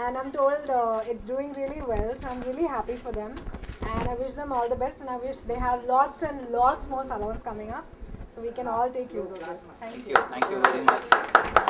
And I'm told uh, it's doing really well. So I'm really happy for them, and I wish them all the best. And I wish they have lots and lots more salons coming up, so we can all take use of this. Thank you. Thank you very much.